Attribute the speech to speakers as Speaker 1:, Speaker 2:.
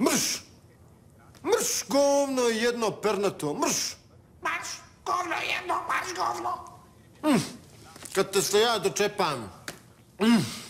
Speaker 1: Mrš! Mrš, govno jedno pernato, mrš!
Speaker 2: Marš, govno jedno, marš, govno! Mm.
Speaker 1: Kad te se ja dočepam. Mm.